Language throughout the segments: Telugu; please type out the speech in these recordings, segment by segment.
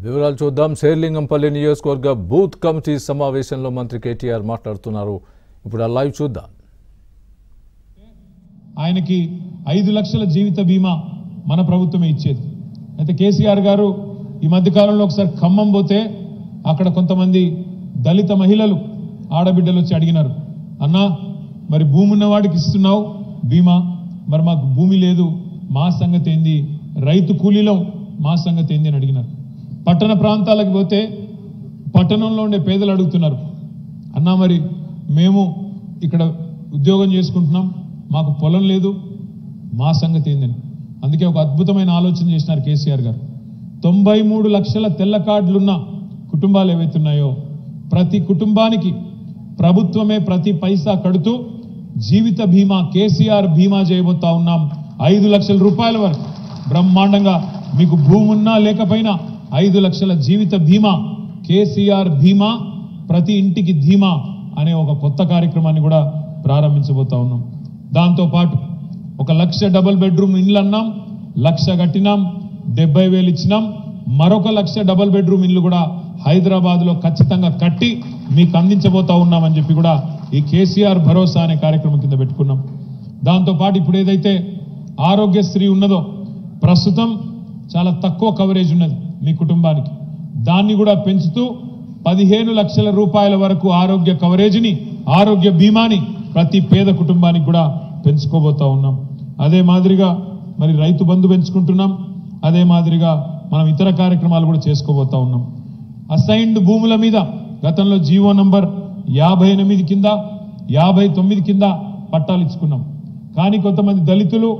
వివరాలు చూద్దాం. శేర్లింగంపల్లి నియోజకవర్గ బూత్ కమిటీ సమావేశంలో మంత్రి కేటీఆర్ మాట్లాడుతున్నారు. ఇప్పుడు ఆ లైవ్ చూద్దాం. ఆయనకి ఐదు లక్షల జీవిత బీమా మన ప్రభుత్వమే ఇచ్చేది. అయితే కేసీఆర్ గారు ఈ మధ్య కాలంలో ఒకసారి ఖమ్మం పోతే అక్కడ కొంతమంది దళిత మహిళలు ఆడబిడ్డలు వచ్చి అడిగినారు అన్నా మరి భూమి ఉన్నవాడికి ఇస్తున్నావు బీమా? మరి మాకు భూమి లేదు మా సంగతి ఏంది? రైతు కూలీలో మా సంగతి ఏంది? అని అడిగినారు. పట్టణ ప్రాంతాలకు పోతే పట్టణంలో ఉండే పేదలు అడుగుతున్నారు అన్నా మరి మేము ఇక్కడ ఉద్యోగం చేసుకుంటున్నాం మాకు పొలం లేదు మా సంగతి ఏందని. అందుకే ఒక అద్భుతమైన ఆలోచన చేసినారు కేసీఆర్ గారు. తొంభై మూడు లక్షల తెల్ల కార్డులున్న కుటుంబాలు ఏవైతున్నాయో ప్రతి కుటుంబానికి ప్రభుత్వమే ప్రతి పైసా కడుతూ జీవిత బీమా కేసీఆర్ బీమా చేయబోతా ఉన్నాం. ఐదు లక్షల రూపాయల వరకు బ్రహ్మాండంగా మీకు భూమి ఉన్నా లేకపోయినా ఐదు లక్షల జీవిత బీమా కేసీఆర్ బీమా ప్రతి ఇంటికి ధీమా అనే ఒక కొత్త కార్యక్రమాన్ని కూడా ప్రారంభించబోతా ఉన్నాం. దాంతోపాటు ఒక లక్ష డబుల్ బెడ్రూమ్ ఇండ్లు అన్నాం లక్ష కట్టినాం డెబ్బై వేలు ఇచ్చినాం మరొక లక్ష డబుల్ బెడ్రూమ్ ఇల్లు కూడా హైదరాబాద్లో ఖచ్చితంగా కట్టి మీకు అందించబోతా ఉన్నామని చెప్పి కూడా ఈ కేసీఆర్ భరోసా అనే కార్యక్రమం కింద పెట్టుకున్నాం. దాంతోపాటు ఇప్పుడు ఏదైతే ఆరోగ్యశ్రీ ఉన్నదో ప్రస్తుతం చాలా తక్కువ కవరేజ్ ఉన్నది. మీ కుటుంబానికి. దాన్ని కూడా పెంచుతూ పదిహేను లక్షల రూపాయల వరకు ఆరోగ్య కవరేజీని ఆరోగ్య బీమాని ప్రతి పేద కుటుంబానికి కూడా పెంచుకోబోతా ఉన్నాం. అదే మాదిరిగా మరి రైతు బంధు పెంచుకుంటున్నాం. అదే మాదిరిగా మనం ఇతర కార్యక్రమాలు కూడా చేసుకోబోతా ఉన్నాం. అసైన్డ్ భూముల మీద గతంలో జీవో నంబర్ యాభై ఎనిమిది కింద యాభై తొమ్మిది కింద పట్టాలు ఇచ్చుకున్నాం. కానీ కొంతమంది దళితులు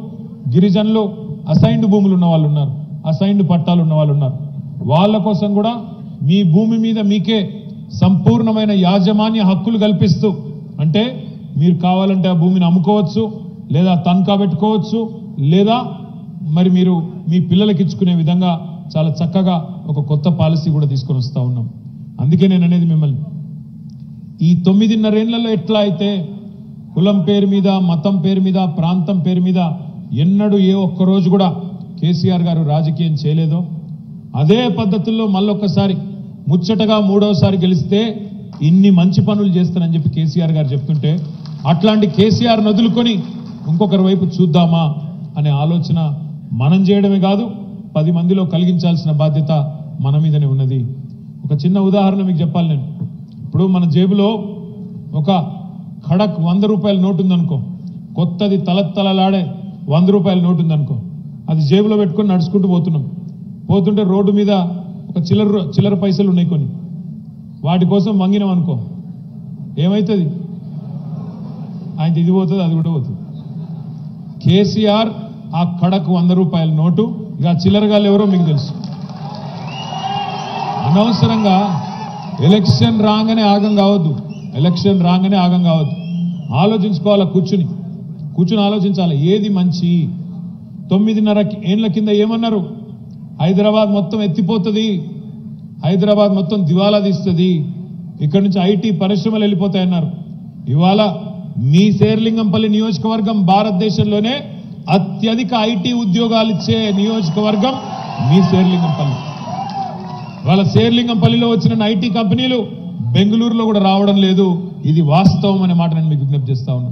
గిరిజనులు అసైన్డ్ భూములు ఉన్న వాళ్ళు ఉన్నారు. అసైన్డ్ పట్టాలు ఉన్న వాళ్ళు ఉన్నారు. వాళ్ళ కోసం కూడా మీ భూమి మీద మీకే సంపూర్ణమైన యాజమాన్య హక్కులు కల్పిస్తూ అంటే మీరు కావాలంటే ఆ భూమిని అమ్ముకోవచ్చు లేదా తనఖా పెట్టుకోవచ్చు లేదా మరి మీరు మీ పిల్లలకి ఇచ్చుకునే విధంగా చాలా చక్కగా ఒక కొత్త పాలసీ కూడా తీసుకొని వస్తూ ఉన్నాం. అందుకే నేను అనేది మిమ్మల్ని ఈ తొమ్మిదిన్నరేళ్ళలో ఎట్లా అయితే కులం పేరు మీద మతం పేరు మీద ప్రాంతం పేరు మీద ఎన్నడూ ఏ ఒక్క రోజు కూడా కేసీఆర్ గారు రాజకీయం చేయలేదో అదే పద్ధతుల్లో మళ్ళొక్కసారి ముచ్చటగా మూడవసారి గెలిస్తే ఇన్ని మంచి పనులు చేస్తానని చెప్పి కేసీఆర్ గారు చెప్తుంటే అట్లాంటి కేసీఆర్ నదులుకొని ఇంకొకరి వైపు చూద్దామా అనే ఆలోచన మనం చేయడమే కాదు పది మందిలో కలిగించాల్సిన బాధ్యత మన మీదనే ఉన్నది. ఒక చిన్న ఉదాహరణ మీకు చెప్పాలి నేను. ఇప్పుడు మన జేబులో ఒక ఖడక్ వంద రూపాయల నోటు ఉందనుకో కొత్తది తలతలలాడే వంద రూపాయల నోటు ఉందనుకో అది జేబులో పెట్టుకొని నడుచుకుంటూ పోతున్నాం. పోతుంటే రోడ్డు మీద ఒక చిల్లర చిల్లర పైసలు ఉన్నాయి కొన్ని. వాటి కోసం మంగినాం అనుకో. ఏమవుతుంది ఆయన ఇది పోతుంది అది కూడా పోతుంది. కేసీఆర్ ఆ కడకు వంద రూపాయల నోటు. ఇక ఆ చిల్లరగాళ్ళు ఎవరో మీకు తెలుసు. అనవసరంగా ఎలక్షన్ రాగానే ఆగం కావద్దు. ఎలక్షన్ రాగానే ఆగం కావద్దు. ఆలోచించుకోవాలా కూర్చుని? కూర్చుని ఆలోచించాలి? ఏది మంచి? తొమ్మిదిన్నర ఏండ్ల కింద ఏమన్నారు? హైదరాబాద్ మొత్తం ఎత్తిపోతుంది. హైదరాబాద్ మొత్తం దివాలా తీస్తుంది. ఇక్కడ నుంచి ఐటీ పరిశ్రమలు వెళ్ళిపోతాయన్నారు. ఇవాళ మీ శేర్లింగంపల్లి నియోజకవర్గం భారతదేశంలోనే అత్యధిక ఐటీ ఉద్యోగాలు ఇచ్చే నియోజకవర్గం మీ శేర్లింగంపల్లి. వాళ్ళ శేర్లింగంపల్లిలో వచ్చిన ఐటీ కంపెనీలు బెంగళూరులో కూడా రావడం లేదు. ఇది వాస్తవం అనే మాట నేను మీకు విజ్ఞప్తి చేస్తా ఉన్నా.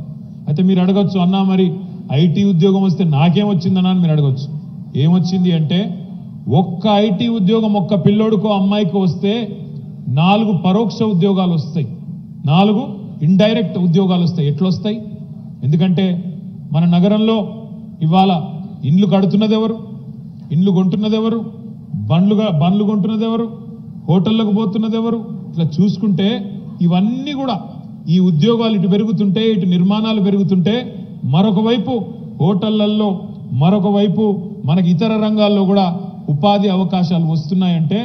అయితే మీరు అడగొచ్చు అన్నా మరి ఐటీ ఉద్యోగం వస్తే నాకేం వచ్చిందన్నా? అని మీరు అడగచ్చు. ఏమొచ్చింది అంటే ఒక్క ఐటీ ఉద్యోగం ఒక్క పిల్లోడుకో అమ్మాయికో వస్తే నాలుగు పరోక్ష ఉద్యోగాలు వస్తాయి. నాలుగు ఇండైరెక్ట్ ఉద్యోగాలు వస్తాయి. ఎట్లొస్తాయి? ఎందుకంటే మన నగరంలో ఇవాళ ఇండ్లు కడుతున్నది ఎవరు ఇండ్లు కొంటున్నది ఎవరు బండ్లుగా బండ్లు కొంటున్నది ఎవరు హోటళ్ళకు పోతున్నది ఎవరు ఇట్లా చూసుకుంటే ఇవన్నీ కూడా ఈ ఉద్యోగాలు ఇటు పెరుగుతుంటే ఇటు నిర్మాణాలు పెరుగుతుంటే మరొక వైపు హోటళ్ళలో మరొక వైపు మనకి ఇతర రంగాల్లో కూడా ఉపాధి అవకాశాలు వస్తున్నాయంటే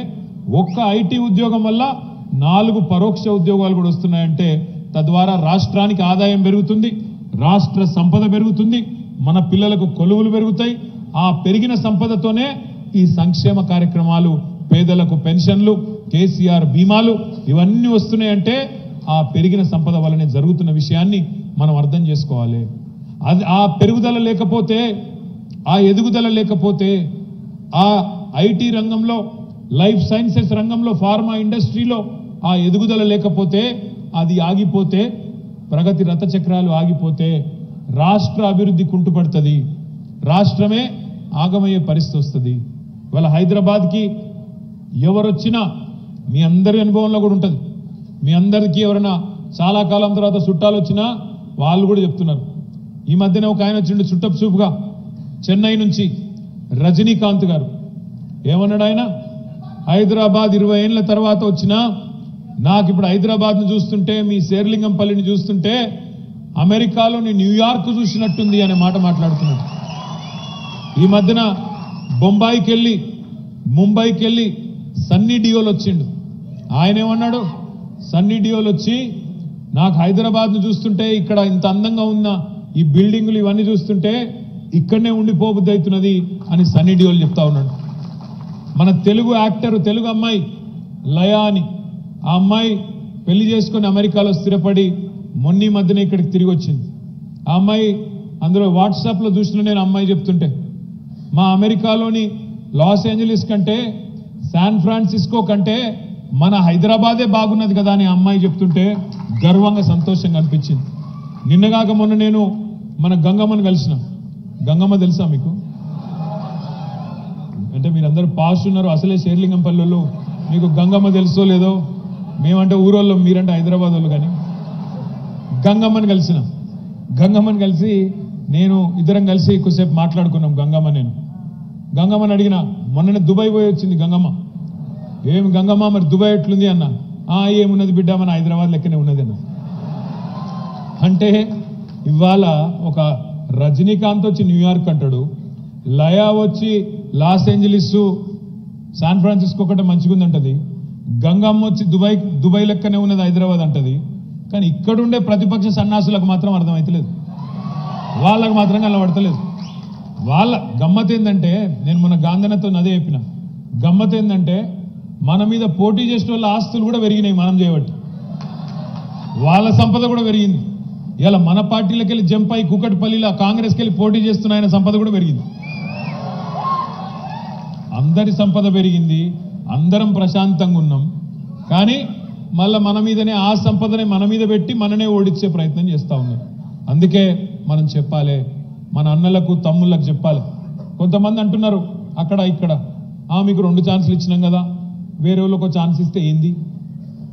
ఒక్క ఐటీ ఉద్యోగం వల్ల నాలుగు పరోక్ష ఉద్యోగాలు కూడా వస్తున్నాయంటే తద్వారా రాష్ట్రానికి ఆదాయం పెరుగుతుంది రాష్ట్ర సంపద పెరుగుతుంది మన పిల్లలకు కొలువులు పెరుగుతాయి. ఆ పెరిగిన సంపదతోనే ఈ సంక్షేమ కార్యక్రమాలు పేదలకు పెన్షన్లు కేసీఆర్ బీమాలు ఇవన్నీ వస్తున్నాయంటే ఆ పెరిగిన సంపద వల్లనే జరుగుతున్న విషయాన్ని మనం అర్థం చేసుకోవాలి. అది ఆ పెరుగుదల లేకపోతే ఆ ఎదుగుదల లేకపోతే ఆ ఐటీ రంగంలో లైఫ్ సైన్సెస్ రంగంలో ఫార్మా ఇండస్ట్రీలో ఆ ఎదుగుదల లేకపోతే అది ఆగిపోతే ప్రగతి రథచక్రాలు ఆగిపోతే రాష్ట్ర అభివృద్ధి కుంటుపడుతుంది. రాష్ట్రమే ఆగమయ్యే పరిస్థితి వస్తుంది. ఇవాళ హైదరాబాద్కి ఎవరొచ్చినా మీ అందరి అనుభవంలో కూడా ఉంటుంది. మీ అందరికీ ఎవరైనా చాలా కాలం తర్వాత చుట్టాలు వచ్చినా వాళ్ళు కూడా చెప్తున్నారు. ఈ మధ్యన ఒక ఆయన వచ్చిండు చుట్టపు చూపుగా చెన్నై నుంచి. రజనీకాంత్ గారు. ఏమన్నాడు ఆయన? హైదరాబాద్ ఇరవై ఏళ్ళ తర్వాత వచ్చిన నాకు ఇప్పుడు హైదరాబాద్ను చూస్తుంటే మీ శేర్లింగంపల్లిని చూస్తుంటే అమెరికాలోని న్యూయార్క్ చూసినట్టుంది అనే మాట మాట్లాడుతున్నాడు. ఈ మధ్యన బొంబాయికి వెళ్ళి ముంబైకి వెళ్ళి సన్నీ డియోలు వచ్చిండు. ఆయన ఏమన్నాడు సన్నీ డియోలు వచ్చి నాకు హైదరాబాద్ను చూస్తుంటే ఇక్కడ ఇంత అందంగా ఉన్న ఈ బిల్డింగులు ఇవన్నీ చూస్తుంటే ఇక్కడనే ఉండిపోబుద్ది అవుతున్నది అని సన్నీ డియోల్ చెప్తా ఉన్నాడు. మన తెలుగు యాక్టర్ తెలుగు అమ్మాయి లయా అని ఆ అమ్మాయి పెళ్ళి చేసుకుని అమెరికాలో స్థిరపడి మొన్నీ మధ్యన ఇక్కడికి తిరిగి వచ్చింది. ఆ అమ్మాయి అందులో వాట్సాప్లో చూసిన నేను అమ్మాయి చెప్తుంటే మా అమెరికాలోని లాస్ ఏంజలీస్ కంటే శాన్ ఫ్రాన్సిస్కో కంటే మన హైదరాబాదే బాగున్నది కదా అని అమ్మాయి చెప్తుంటే గర్వంగా సంతోషంగా అనిపించింది. నిన్నగాక మొన్న నేను మన గంగమ్మను కలిసినా. గంగమ్మ తెలుసా మీకు? అంటే మీరందరూ పాస్ట్ ఉన్నారు అసలే షేర్లింగం పల్లెల్లో మీకు గంగమ్మ తెలుసో లేదో? మేమంటే ఊరోళ్ళు మీరంటే హైదరాబాద్ వాళ్ళు కానీ. గంగమ్మని కలిసిన. గంగమ్మని కలిసి నేను ఇద్దరం కలిసి ఎక్కువసేపు మాట్లాడుకున్నాం గంగమ్మ నేను. గంగమ్మని అడిగిన మొన్ననే దుబాయ్ పోయి వచ్చింది గంగమ్మ. ఏమి గంగమ్మ మరి దుబాయ్ ఎట్లుంది? అన్న. ఆ ఏమున్నది బిడ్డ మన హైదరాబాద్ లెక్కనే ఉన్నది అన్న. అంటే ఇవాళ ఒక రజనీకాంత్ వచ్చి న్యూయార్క్ అంటాడు. లయా వచ్చి లాస్ ఏంజలీస్ శాన్ ఫ్రాన్సిస్కో ఒకటి మంచిగుందంటది గంగమ్మ వచ్చి దుబాయ్ దుబాయ్ లెక్కనే ఉన్నది హైదరాబాద్ అంటది. కానీ ఇక్కడుండే ప్రతిపక్ష సన్నాసులకు మాత్రం అర్థమైతలేదు. వాళ్ళకు మాత్రం కలబడతలేదు వాళ్ళ గమ్మత్ ఏంటంటే నేను మన గాంధనతో అదే చెప్పిన. గమ్మత్ ఏంటంటే మన మీద పోటీ చేసిన వాళ్ళ ఆస్తులు కూడా పెరిగినాయి మనం చేయబట్టి. వాళ్ళ సంపద కూడా పెరిగింది. ఇలా మన పార్టీలకు వెళ్ళి జంప్ అయి కుకట్పల్లిలో కాంగ్రెస్కి వెళ్ళి పోటీ చేస్తున్న ఆయన సంపద కూడా పెరిగింది. అందరి సంపద పెరిగింది అందరం ప్రశాంతంగా ఉన్నాం. కానీ మళ్ళీ మన మీదనే ఆ సంపదనే మన మీద పెట్టి మననే ఓడించే ప్రయత్నం చేస్తూ ఉన్నారు. అందుకే మనం చెప్పాలి మన అన్నలకు తమ్ముళ్ళకు చెప్పాలి. కొంతమంది అంటున్నారు అక్కడ ఇక్కడ. ఆ మీకు రెండు ఛాన్సులు ఇచ్చినాం కదా. వేరే వాళ్ళకు ఛాన్స్ ఇస్తే ఏంది?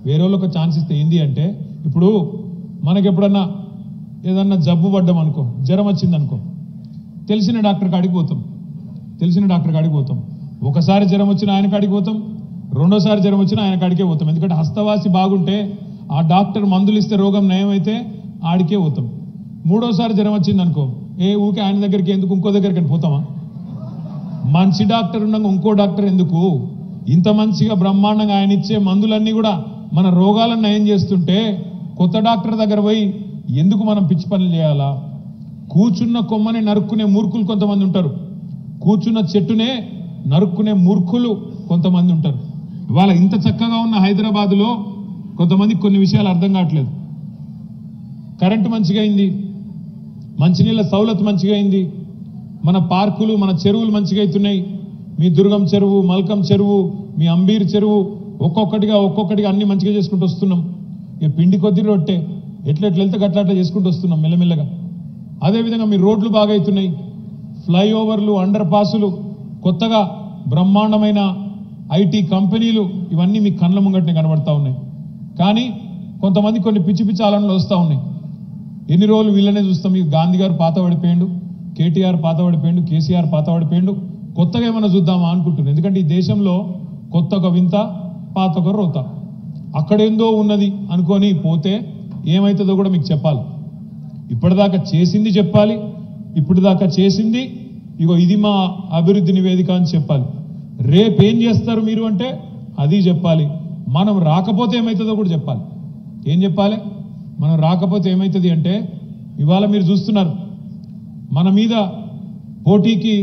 వేరే వాళ్ళకు ఛాన్స్ ఇస్తే ఏంది అంటే ఇప్పుడు మనకి ఎప్పుడన్నా ఏదన్నా జబ్బు పడ్డం అనుకో జ్వరం వచ్చింది అనుకో తెలిసిన డాక్టర్ కాడికి పోతాం. తెలిసిన డాక్టర్ కాడికి పోతాం. ఒకసారి జ్వరం వచ్చిన ఆయన కాడికి పోతాం రెండోసారి జ్వరం వచ్చిన ఆయన కాడికే పోతాం. ఎందుకంటే హస్తవాసి బాగుంటే ఆ డాక్టర్ మందులు ఇస్తే రోగం నయమైతే ఆడికే పోతాం. మూడోసారి జ్వరం వచ్చింది అనుకో ఏ ఊకే ఆయన దగ్గరికి ఎందుకు ఇంకో దగ్గరికి పోతామా? మంచి డాక్టర్ ఉండగా ఇంకో డాక్టర్ ఎందుకు? ఇంత మంచిగా బ్రహ్మాండంగా ఆయన ఇచ్చే మందులన్నీ కూడా మన రోగాలను నయం చేస్తుంటే కొత్త డాక్టర్ దగ్గర పోయి ఎందుకు మనం పిచ్చి పనులు చేయాలా? కూర్చున్న కొమ్మని నరుక్కునే మూర్ఖులు కొంతమంది ఉంటారు. కూర్చున్న చెట్టునే నరుక్కునే మూర్ఖులు కొంతమంది ఉంటారు. ఇవాళ ఇంత చక్కగా ఉన్న హైదరాబాదులో కొంతమందికి కొన్ని విషయాలు అర్థం కావట్లేదు. కరెంటు మంచిగా అయింది. మంచినీళ్ళ సౌలత్ మంచిగా అయింది. మన పార్కులు మన చెరువులు మంచిగా అవుతున్నాయి. మీ దుర్గం చెరువు మల్కం చెరువు మీ అంబీర్ చెరువు ఒక్కొక్కటిగా ఒక్కొక్కటిగా అన్ని మంచిగా చేసుకుంటూ వస్తున్నాం. ఇక పిండి కొద్ది రొట్టె. ఎట్లెట్లు వెళ్తే అట్లా చేసుకుంటూ వస్తున్నాం మెల్లమెల్లగా. అదేవిధంగా మీ రోడ్లు బాగా అవుతున్నాయి. ఫ్లైఓవర్లు అండర్ పాసులు కొత్తగా బ్రహ్మాండమైన ఐటీ కంపెనీలు ఇవన్నీ మీ కళ్ళ ముంగటనే కనబడతా ఉన్నాయి. కానీ కొంతమంది కొన్ని పిచ్చి పిచ్చి ఆలనలు వస్తూ ఉన్నాయి. ఎన్ని రోజులు వీళ్ళనే చూస్తాం. మీకు గాంధీ గారు పాత పడిపోయిండు కేటీఆర్ పాత పడిపోయిండు కేసీఆర్ పాత పడిపోయిండు. కొత్తగా ఏమైనా చూద్దామా అనుకుంటున్నాను ఎందుకంటే ఈ దేశంలో కొత్త ఒక వింత పాత ఒక రోత. అక్కడేందో ఉన్నది అనుకొని పోతే ఏమవుతుందో కూడా మీకు చెప్పాలి. ఇప్పటిదాకా చేసింది చెప్పాలి ఇప్పటిదాకా చేసింది ఇగో ఇది మా అభివృద్ధి నివేదిక అని చెప్పాలి. రేపేం చేస్తారు మీరు అంటే అది చెప్పాలి. మనం రాకపోతే ఏమవుతుందో కూడా చెప్పాలి. ఏం చెప్పాలి? మనం రాకపోతే ఏమవుతుంది అంటే ఇవాళ మీరు చూస్తున్నారు మన మీద పోటీకి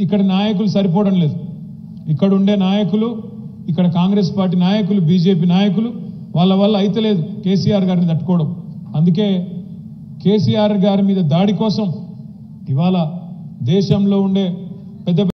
ఇక్కడ నాయకులు సరిపోవడం లేదు. ఇక్కడ ఉండే నాయకులు ఇక్కడ కాంగ్రెస్ పార్టీ నాయకులు బీజేపీ నాయకులు వాళ్ళ వల్ల అయితలేదు కేసీఆర్ గారిని తట్టుకోవడం. అందుకే కేసీఆర్ గారి మీద దాడి కోసం ఇవాళ దేశంలో ఉండే పెద్ద